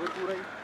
cobertura aí.